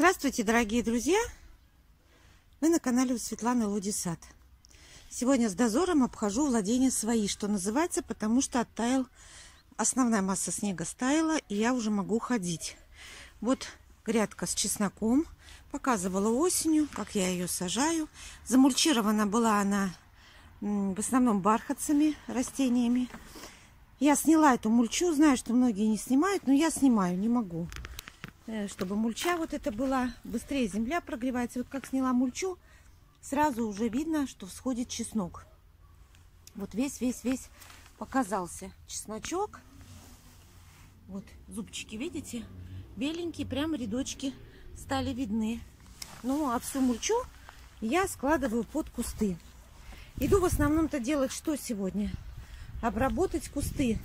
Здравствуйте, дорогие друзья! Вы на канале у Светланы Лудисад. Сегодня с дозором обхожу владения свои, что называется, потому что оттаял, основная масса снега стаяла, и я уже могу ходить. Вот грядка с чесноком. Показывала осенью, как я ее сажаю. Замульчирована была она в основном бархатцами, растениями. Я сняла эту мульчу, знаю, что многие не снимают, но я снимаю, не могу. Э, чтобы мульча вот это была, быстрее земля прогревается. Вот как сняла мульчу, сразу уже видно, что всходит чеснок. Вот весь-весь-весь показался чесночок. Вот зубчики, видите? Беленькие, прям рядочки стали видны. Ну, а всю мульчу я складываю под кусты. Иду в основном-то делать что сегодня? Обработать кусты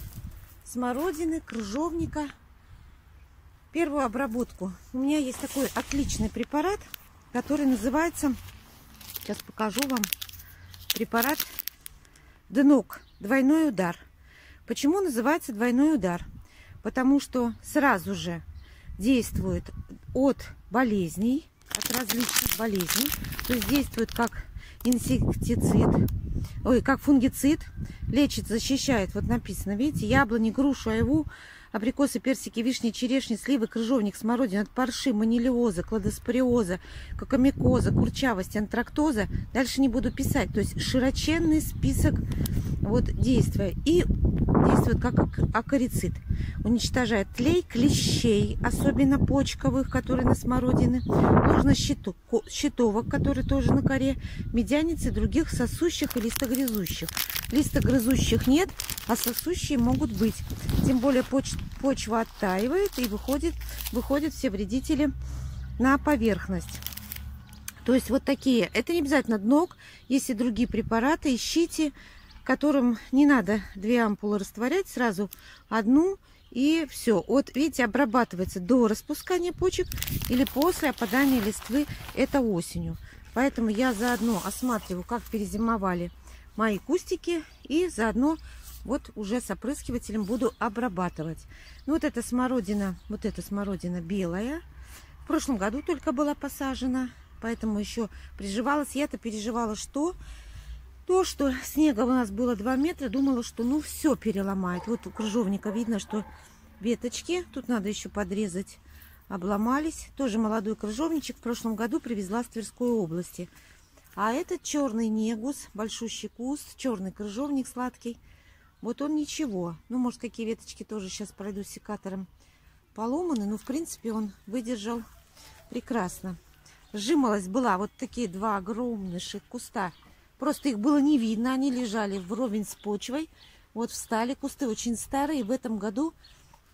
смородины, крыжовника, первую обработку. У меня есть такой отличный препарат, который называется, сейчас покажу вам, препарат Днок, двойной удар. Почему называется двойной удар? Потому что сразу же действует от болезней, от различных болезней, то есть действует как инсектицид, ой, как фунгицид, лечит, защищает, вот написано, видите, яблони, грушу, айву, абрикосы, персики, вишни, черешни, сливы, крыжовник, смородина от парши, манилиоза, кладоспориоза, кокомикоза, курчавости, антрактоза. Дальше не буду писать. То есть широченный список вот действия. И действует как акарицид. Уничтожает тлей, клещей, особенно почковых, которые на смородины. Нужно щитовок, которые тоже на коре, медяниц и других сосущих и листогрызущих. Листогрызущих нет, а сосущие могут быть. Тем более поч почва оттаивает и выходит, выходят все вредители на поверхность. То есть вот такие. Это не обязательно днок. Есть и другие препараты. Ищите, которым не надо две ампулы растворять. Сразу одну и все. Вот видите, обрабатывается до распускания почек или после опадания листвы. Это осенью. Поэтому я заодно осматриваю, как перезимовали мои кустики. И заодно вот уже с опрыскивателем буду обрабатывать. Ну, вот эта смородина, вот эта смородина белая. В прошлом году только была посажена, поэтому еще приживалась. Я-то переживала, что то, что снега у нас было 2 метра, думала, что ну все переломает. Вот у крыжовника видно, что веточки, тут надо еще подрезать, обломались. Тоже молодой крыжовничек в прошлом году привезла с Тверской области. А этот черный негус, большущий куст, черный крыжовник сладкий – вот он ничего. Ну, может, какие веточки тоже сейчас пройду секатором поломаны. Но, в принципе, он выдержал прекрасно. Сжималась была вот такие два огромнейших куста. Просто их было не видно. Они лежали вровень с почвой. Вот встали кусты очень старые. В этом году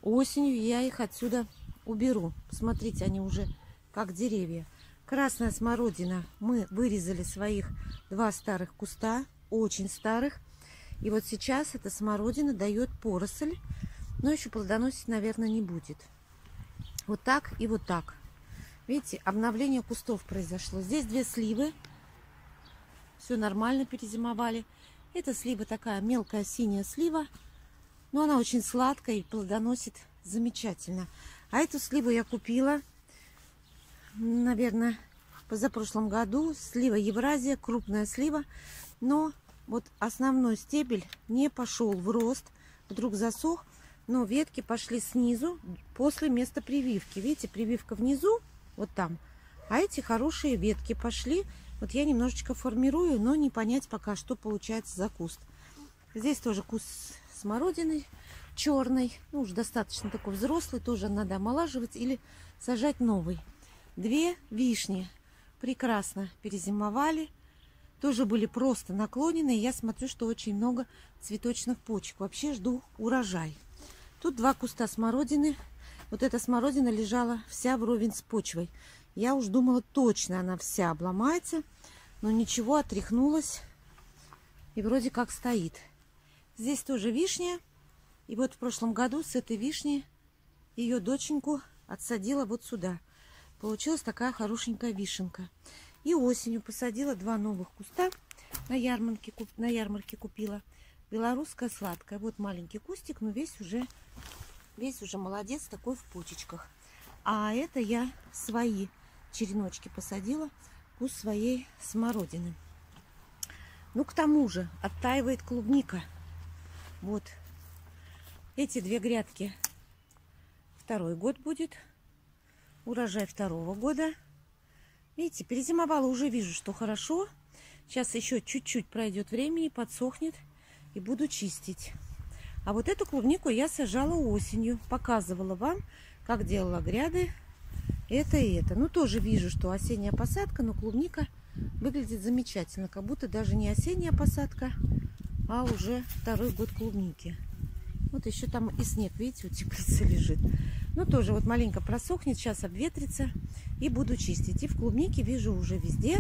осенью я их отсюда уберу. Посмотрите, они уже как деревья. Красная смородина. Мы вырезали своих два старых куста. Очень старых. И вот сейчас эта смородина дает поросль, но еще плодоносить, наверное, не будет. Вот так и вот так. Видите, обновление кустов произошло. Здесь две сливы. Все нормально перезимовали. Это слива такая мелкая синяя слива. Но она очень сладкая и плодоносит замечательно. А эту сливу я купила, наверное, позапрошлом году. Слива Евразия, крупная слива. Но вот основной стебель не пошел в рост, вдруг засох, но ветки пошли снизу после места прививки. Видите, прививка внизу, вот там, а эти хорошие ветки пошли. Вот я немножечко формирую, но не понять пока, что получается за куст. Здесь тоже куст смородины черный, ну уже достаточно такой взрослый, тоже надо омолаживать или сажать новый. Две вишни прекрасно перезимовали тоже были просто наклонены. И я смотрю, что очень много цветочных почек. Вообще жду урожай. Тут два куста смородины. Вот эта смородина лежала вся вровень с почвой. Я уж думала, точно она вся обломается. Но ничего, отряхнулась. И вроде как стоит. Здесь тоже вишня. И вот в прошлом году с этой вишни ее доченьку отсадила вот сюда. Получилась такая хорошенькая вишенка. И осенью посадила два новых куста. На ярмарке, на ярмарке купила. Белорусская сладкая. Вот маленький кустик, но весь уже, весь уже молодец, такой в почечках. А это я свои череночки посадила у своей смородины. Ну, к тому же оттаивает клубника. Вот. Эти две грядки второй год будет. Урожай второго года. Видите, перезимовала, уже вижу, что хорошо. Сейчас еще чуть-чуть пройдет времени, подсохнет и буду чистить. А вот эту клубнику я сажала осенью. Показывала вам, как делала гряды. Это и это. Ну, тоже вижу, что осенняя посадка, но клубника выглядит замечательно. Как будто даже не осенняя посадка, а уже второй год клубники. Вот еще там и снег, видите, утеплица лежит. Ну, тоже вот маленько просохнет, сейчас обветрится и буду чистить. И в клубнике вижу уже везде,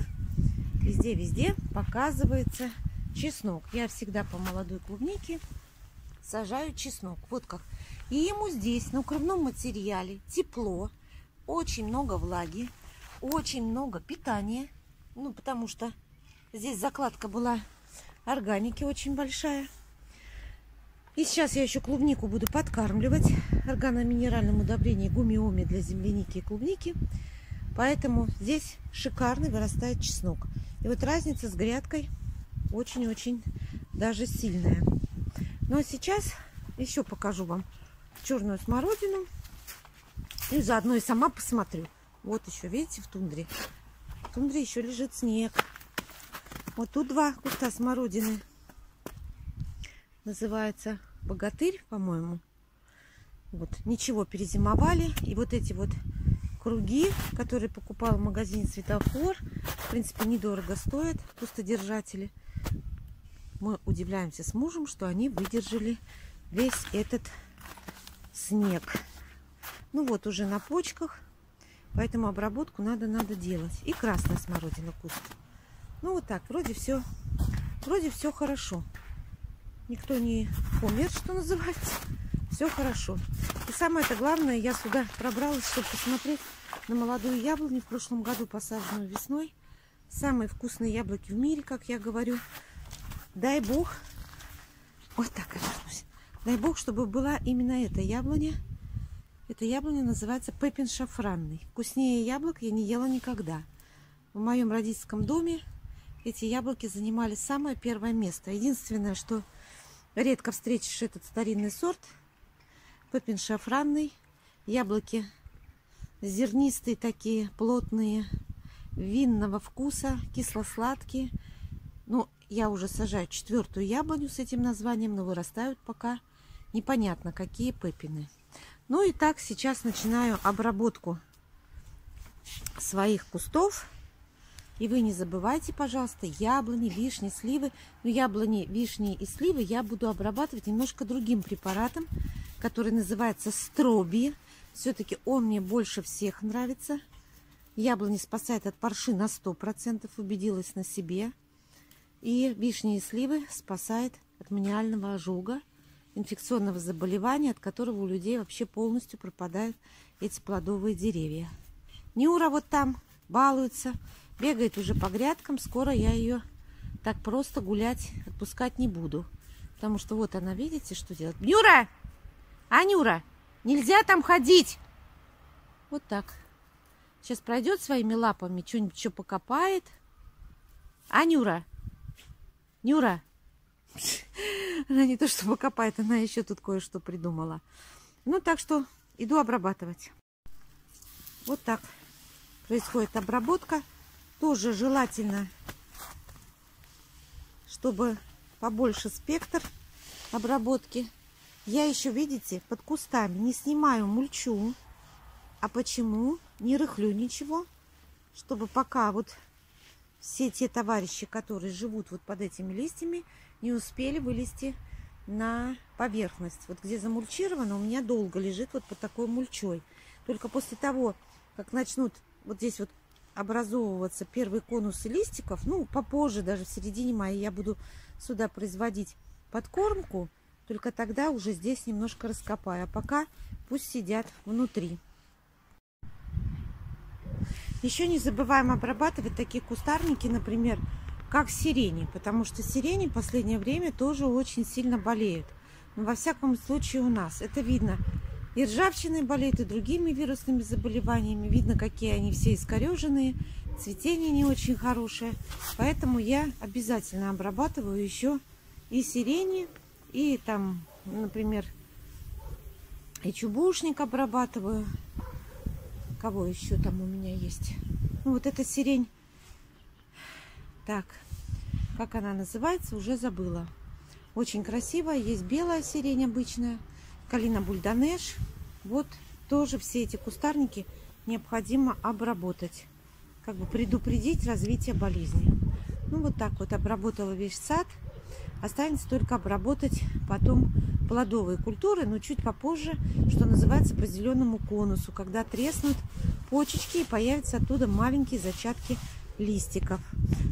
везде-везде показывается чеснок. Я всегда по молодой клубнике сажаю чеснок. Вот как. И ему здесь, на укрывном материале, тепло, очень много влаги, очень много питания. Ну, потому что здесь закладка была органики очень большая. И сейчас я еще клубнику буду подкармливать органоминеральным удобрением гумиоми для земляники и клубники. Поэтому здесь шикарный вырастает чеснок. И вот разница с грядкой очень-очень даже сильная. Ну а сейчас еще покажу вам черную смородину. И заодно и сама посмотрю. Вот еще, видите, в тундре. В тундре еще лежит снег. Вот тут два куста смородины. Называется богатырь, по-моему. Вот, ничего, перезимовали. И вот эти вот круги, которые покупал в магазине Светофор, в принципе, недорого стоят, пустодержатели мы удивляемся с мужем, что они выдержали весь этот снег. Ну вот уже на почках, поэтому обработку надо надо делать. И красная смородина куст. Ну вот так, вроде все, вроде все хорошо. Никто не умер, что называется. Все хорошо. И самое это главное, я сюда пробралась, чтобы посмотреть на молодую яблоню в прошлом году, посаженную весной. Самые вкусные яблоки в мире, как я говорю. Дай бог, вот так кажется. Дай бог, чтобы была именно эта яблоня. Эта яблоня называется Пеппин шафранный. Вкуснее яблок я не ела никогда. В моем родительском доме эти яблоки занимали самое первое место. Единственное, что редко встретишь этот старинный сорт. Пеппин шафранный. Яблоки зернистые такие, плотные, винного вкуса, кисло-сладкие. Ну, я уже сажаю четвертую яблоню с этим названием, но вырастают пока непонятно какие пепины. Ну и так сейчас начинаю обработку своих кустов. И вы не забывайте, пожалуйста, яблони, вишни, сливы. Но яблони, вишни и сливы я буду обрабатывать немножко другим препаратом, который называется строби. Все-таки он мне больше всех нравится. Яблони спасает от парши на 100%, убедилась на себе. И вишни и сливы спасает от маниального ожога, инфекционного заболевания, от которого у людей вообще полностью пропадают эти плодовые деревья. Нюра вот там балуется, бегает уже по грядкам. Скоро я ее так просто гулять отпускать не буду. Потому что вот она, видите, что делает. Нюра! А, Нюра, нельзя там ходить! Вот так. Сейчас пройдет своими лапами, что-нибудь еще покопает. А, Нюра, Нюра! Она не то чтобы копает, она еще тут кое-что придумала. Ну, так что иду обрабатывать. Вот так происходит обработка. Тоже желательно, чтобы побольше спектр обработки. Я еще, видите, под кустами не снимаю мульчу. А почему? Не рыхлю ничего, чтобы пока вот все те товарищи, которые живут вот под этими листьями, не успели вылезти на поверхность. Вот где замульчировано, у меня долго лежит вот под такой мульчой. Только после того, как начнут вот здесь вот образовываться первые конусы листиков, ну, попозже, даже в середине мая, я буду сюда производить подкормку, только тогда уже здесь немножко раскопаю. А пока пусть сидят внутри. Еще не забываем обрабатывать такие кустарники, например, как сирени, потому что сирени в последнее время тоже очень сильно болеют. Но во всяком случае у нас это видно и ржавчиной болеют, и другими вирусными заболеваниями. Видно, какие они все искореженные, цветение не очень хорошее. Поэтому я обязательно обрабатываю еще и сирени, и там, например, и чубушник обрабатываю. Кого еще там у меня есть? Ну, вот эта сирень. Так, как она называется, уже забыла. Очень красивая. Есть белая сирень обычная. Калина бульданеш. Вот тоже все эти кустарники необходимо обработать. Как бы предупредить развитие болезни. Ну, вот так вот обработала весь сад. Останется только обработать потом плодовые культуры, но чуть попозже, что называется, по зеленому конусу, когда треснут почечки и появятся оттуда маленькие зачатки листиков.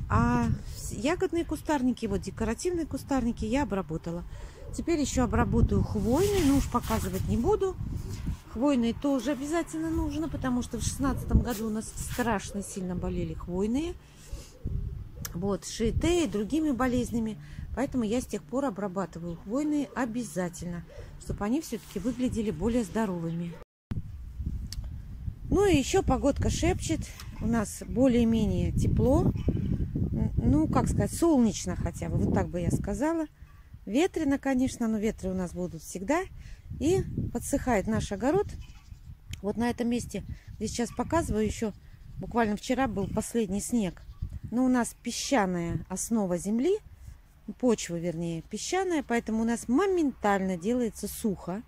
А ягодные кустарники, вот декоративные кустарники я обработала. Теперь еще обработаю хвойные, но уж показывать не буду. Хвойные тоже обязательно нужно, потому что в шестнадцатом году у нас страшно сильно болели хвойные. Вот, шиите и другими болезнями. Поэтому я с тех пор обрабатываю хвойные обязательно, чтобы они все-таки выглядели более здоровыми. Ну и еще погодка шепчет. У нас более-менее тепло. Ну, как сказать, солнечно хотя бы. Вот так бы я сказала. Ветрено, конечно, но ветры у нас будут всегда. И подсыхает наш огород. Вот на этом месте, где сейчас показываю, еще буквально вчера был последний снег. Но у нас песчаная основа земли, почва вернее, песчаная, поэтому у нас моментально делается сухо.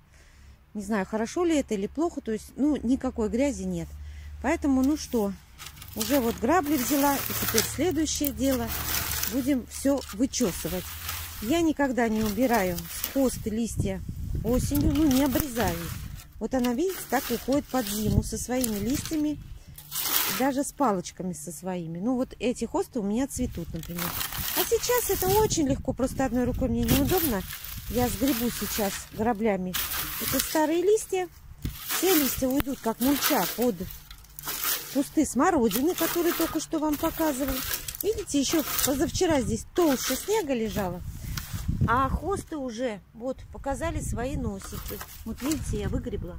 Не знаю, хорошо ли это или плохо, то есть, ну, никакой грязи нет. Поэтому, ну что, уже вот грабли взяла, и теперь следующее дело, будем все вычесывать. Я никогда не убираю с листья осенью, ну, не обрезаю. Вот она, видите, так уходит под зиму со своими листьями, даже с палочками со своими. Ну, вот эти хосты у меня цветут, например. А сейчас это очень легко, просто одной рукой мне неудобно. Я сгребу сейчас граблями это старые листья. Все листья уйдут, как мульча, под кусты смородины, которые только что вам показывал. Видите, еще позавчера здесь толще снега лежало. А хосты уже вот показали свои носики. Вот видите, я выгребла.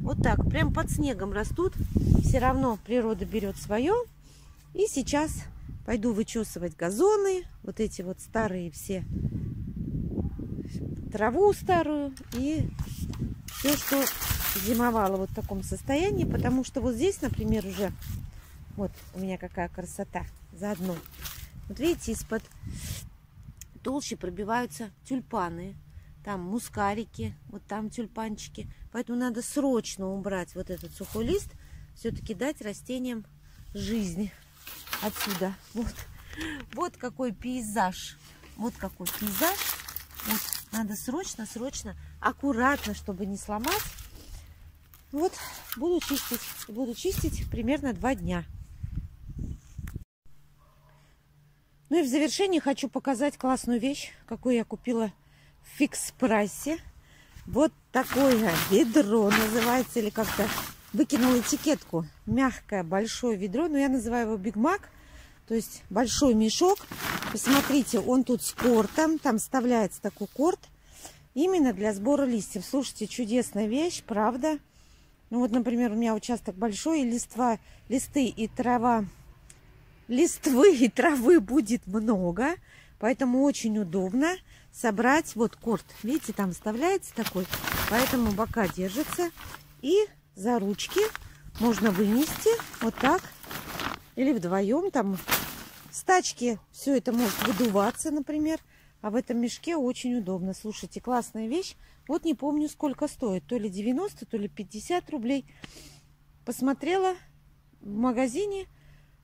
Вот так, прям под снегом растут. Все равно природа берет свое. И сейчас пойду вычесывать газоны. Вот эти вот старые все. Траву старую. И все, что зимовало вот в таком состоянии. Потому что вот здесь, например, уже... Вот у меня какая красота заодно. Вот видите, из-под толщи пробиваются тюльпаны там мускарики, вот там тюльпанчики. Поэтому надо срочно убрать вот этот сухой лист, все-таки дать растениям жизнь отсюда. Вот, вот какой пейзаж. Вот какой пейзаж. Вот, надо срочно, срочно, аккуратно, чтобы не сломать. Вот, буду чистить. Буду чистить примерно два дня. Ну и в завершении хочу показать классную вещь, какую я купила в фикс-прайсе. Вот такое ведро называется, или как-то выкинул этикетку. Мягкое, большое ведро, но я называю его Биг Мак. То есть большой мешок. Посмотрите, он тут с кортом. Там вставляется такой корт. Именно для сбора листьев. Слушайте, чудесная вещь, правда. Ну вот, например, у меня участок большой, и листва, листы и трава, листвы и травы будет много. Поэтому очень удобно собрать. Вот корт, видите, там вставляется такой. Поэтому бока держатся. И за ручки можно вынести вот так. Или вдвоем там с тачки все это может выдуваться, например. А в этом мешке очень удобно. Слушайте, классная вещь. Вот не помню, сколько стоит. То ли 90, то ли 50 рублей. Посмотрела в магазине,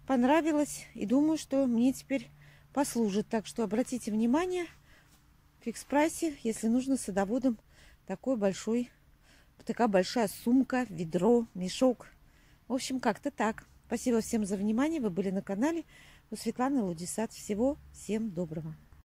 понравилось. И думаю, что мне теперь послужит. Так что обратите внимание, в фикс-прайсе, если нужно садоводам такой большой, такая большая сумка, ведро, мешок. В общем, как-то так. Спасибо всем за внимание. Вы были на канале у Светланы Лудисад. Всего всем доброго.